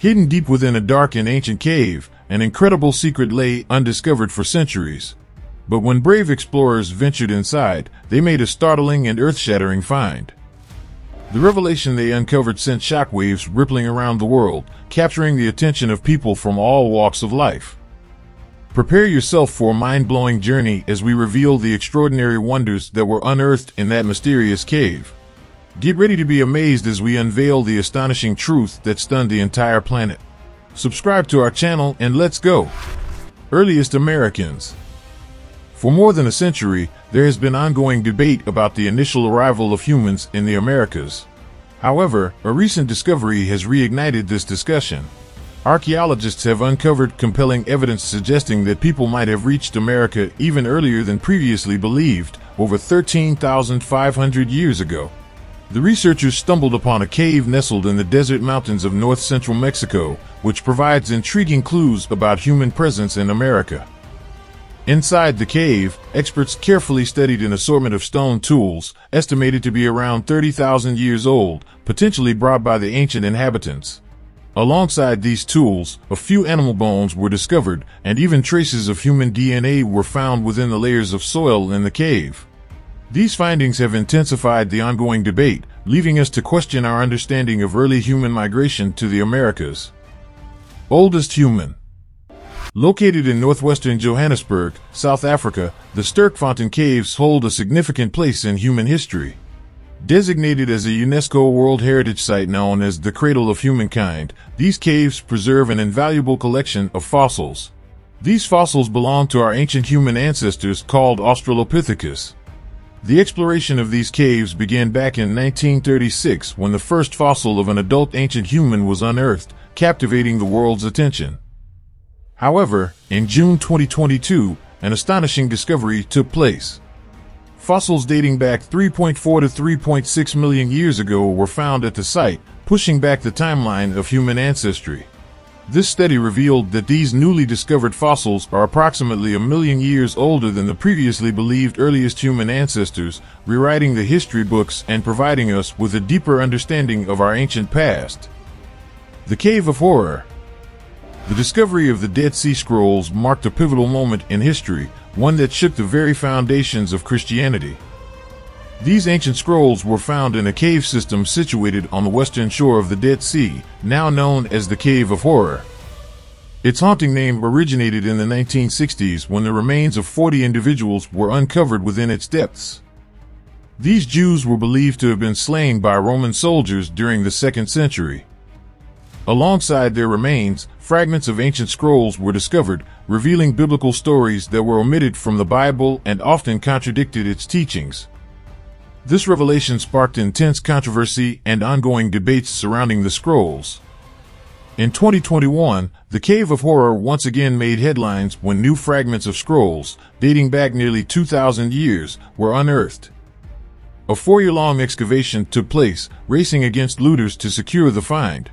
Hidden deep within a dark and ancient cave, an incredible secret lay undiscovered for centuries. But when brave explorers ventured inside, they made a startling and earth-shattering find. The revelation they uncovered sent shockwaves rippling around the world, capturing the attention of people from all walks of life. Prepare yourself for a mind-blowing journey as we reveal the extraordinary wonders that were unearthed in that mysterious cave. Get ready to be amazed as we unveil the astonishing truth that stunned the entire planet. Subscribe to our channel and let's go! Earliest Americans For more than a century, there has been ongoing debate about the initial arrival of humans in the Americas. However, a recent discovery has reignited this discussion. Archaeologists have uncovered compelling evidence suggesting that people might have reached America even earlier than previously believed, over 13,500 years ago. The researchers stumbled upon a cave nestled in the desert mountains of north central Mexico, which provides intriguing clues about human presence in America. Inside the cave, experts carefully studied an assortment of stone tools, estimated to be around 30,000 years old, potentially brought by the ancient inhabitants. Alongside these tools, a few animal bones were discovered, and even traces of human DNA were found within the layers of soil in the cave. These findings have intensified the ongoing debate, leaving us to question our understanding of early human migration to the Americas. Oldest human. Located in northwestern Johannesburg, South Africa, the Sterkfontein Caves hold a significant place in human history. Designated as a UNESCO World Heritage Site known as the Cradle of Humankind, these caves preserve an invaluable collection of fossils. These fossils belong to our ancient human ancestors called Australopithecus. The exploration of these caves began back in 1936 when the first fossil of an adult ancient human was unearthed, captivating the world's attention. However, in June 2022, an astonishing discovery took place. Fossils dating back 3.4 to 3.6 million years ago were found at the site, pushing back the timeline of human ancestry. This study revealed that these newly discovered fossils are approximately a million years older than the previously believed earliest human ancestors, rewriting the history books and providing us with a deeper understanding of our ancient past. The Cave of Horror The discovery of the Dead Sea Scrolls marked a pivotal moment in history, one that shook the very foundations of Christianity. These ancient scrolls were found in a cave system situated on the western shore of the Dead Sea, now known as the Cave of Horror. Its haunting name originated in the 1960s when the remains of 40 individuals were uncovered within its depths. These Jews were believed to have been slain by Roman soldiers during the second century. Alongside their remains, fragments of ancient scrolls were discovered, revealing biblical stories that were omitted from the Bible and often contradicted its teachings. This revelation sparked intense controversy and ongoing debates surrounding the scrolls. In 2021, the Cave of Horror once again made headlines when new fragments of scrolls, dating back nearly 2,000 years, were unearthed. A four-year-long excavation took place, racing against looters to secure the find.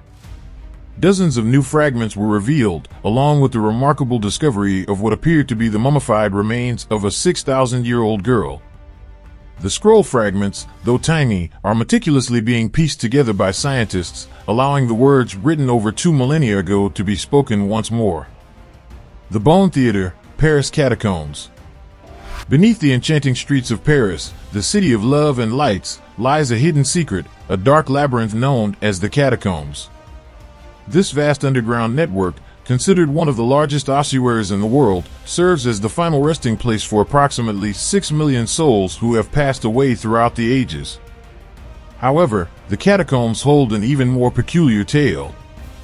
Dozens of new fragments were revealed, along with the remarkable discovery of what appeared to be the mummified remains of a 6,000-year-old girl. The scroll fragments, though tiny, are meticulously being pieced together by scientists, allowing the words written over two millennia ago to be spoken once more. The Bone Theater, Paris Catacombs. Beneath the enchanting streets of Paris, the city of love and lights, lies a hidden secret, a dark labyrinth known as the Catacombs. This vast underground network, considered one of the largest ossuaries in the world, serves as the final resting place for approximately 6 million souls who have passed away throughout the ages. However, the catacombs hold an even more peculiar tale.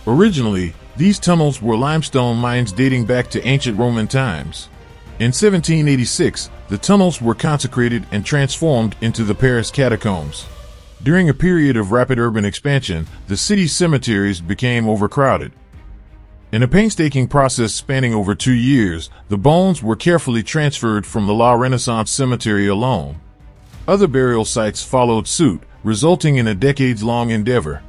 Originally, these tunnels were limestone mines dating back to ancient Roman times. In 1786, the tunnels were consecrated and transformed into the Paris catacombs. During a period of rapid urban expansion, the city's cemeteries became overcrowded. In a painstaking process spanning over two years, the bones were carefully transferred from the La Renaissance Cemetery alone. Other burial sites followed suit, resulting in a decades-long endeavor.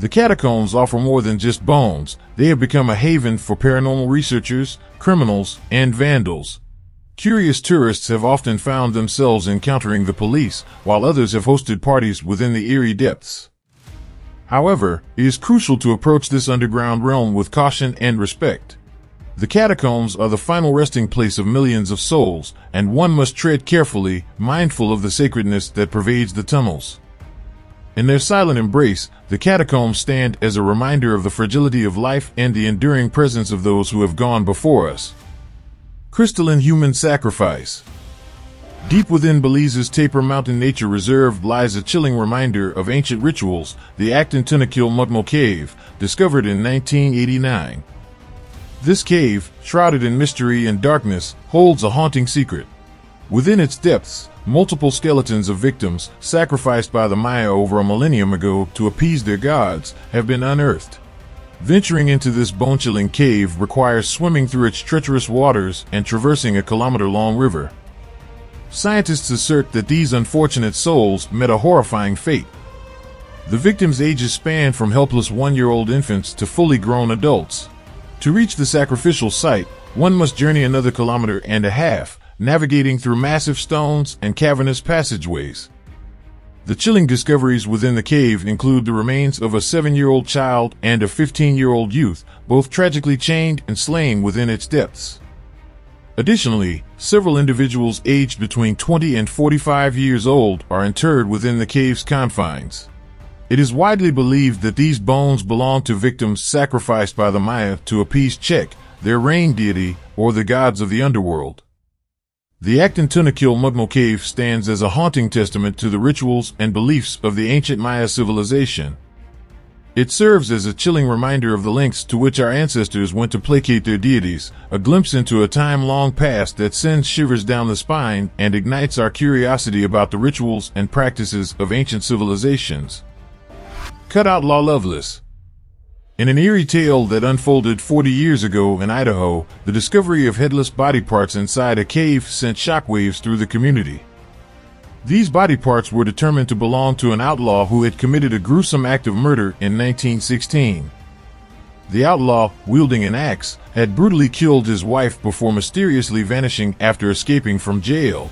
The catacombs offer more than just bones, they have become a haven for paranormal researchers, criminals, and vandals. Curious tourists have often found themselves encountering the police, while others have hosted parties within the eerie depths. However, it is crucial to approach this underground realm with caution and respect. The catacombs are the final resting place of millions of souls, and one must tread carefully, mindful of the sacredness that pervades the tunnels. In their silent embrace, the catacombs stand as a reminder of the fragility of life and the enduring presence of those who have gone before us. Crystalline Human Sacrifice Deep within Belize's Tapir Mountain Nature Reserve lies a chilling reminder of ancient rituals, the Actun Tunichil Muknal Cave, discovered in 1989. This cave, shrouded in mystery and darkness, holds a haunting secret. Within its depths, multiple skeletons of victims, sacrificed by the Maya over a millennium ago to appease their gods, have been unearthed. Venturing into this bone-chilling cave requires swimming through its treacherous waters and traversing a kilometer-long river. Scientists assert that these unfortunate souls met a horrifying fate. The victims' ages span from helpless one-year-old infants to fully grown adults. To reach the sacrificial site, one must journey another kilometer and a half, navigating through massive stones and cavernous passageways. The chilling discoveries within the cave include the remains of a seven-year-old child and a 15-year-old youth, both tragically chained and slain within its depths. Additionally, several individuals aged between 20 and 45 years old are interred within the cave's confines. It is widely believed that these bones belong to victims sacrificed by the Maya to appease Chaac, their rain deity, or the gods of the underworld. The Actun Tunichil Muknal Cave stands as a haunting testament to the rituals and beliefs of the ancient Maya civilization. It serves as a chilling reminder of the lengths to which our ancestors went to placate their deities, a glimpse into a time long past that sends shivers down the spine and ignites our curiosity about the rituals and practices of ancient civilizations. Cut out Law Loveless. In an eerie tale that unfolded 40 years ago in Idaho, the discovery of headless body parts inside a cave sent shockwaves through the community. These body parts were determined to belong to an outlaw who had committed a gruesome act of murder in 1916. The outlaw, wielding an axe, had brutally killed his wife before mysteriously vanishing after escaping from jail.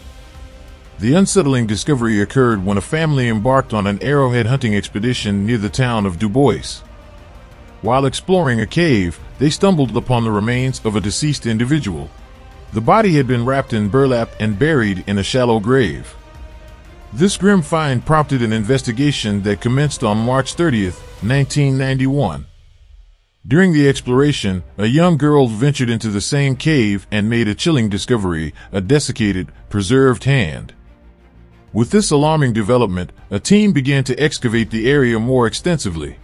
The unsettling discovery occurred when a family embarked on an arrowhead hunting expedition near the town of Dubois. While exploring a cave, they stumbled upon the remains of a deceased individual. The body had been wrapped in burlap and buried in a shallow grave. This grim find prompted an investigation that commenced on March 30, 1991. During the exploration, a young girl ventured into the same cave and made a chilling discovery, a desiccated, preserved hand. With this alarming development, a team began to excavate the area more extensively.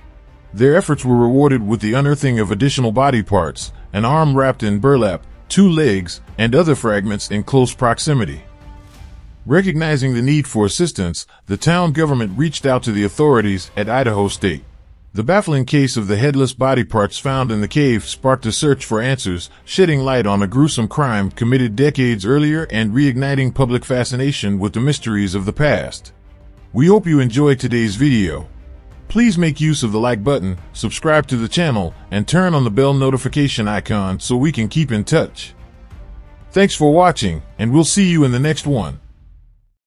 Their efforts were rewarded with the unearthing of additional body parts, an arm wrapped in burlap, two legs, and other fragments in close proximity. Recognizing the need for assistance, the town government reached out to the authorities at Idaho State. The baffling case of the headless body parts found in the cave sparked a search for answers, shedding light on a gruesome crime committed decades earlier and reigniting public fascination with the mysteries of the past. We hope you enjoyed today's video. Please make use of the like button, subscribe to the channel, and turn on the bell notification icon so we can keep in touch. Thanks for watching, and we'll see you in the next one.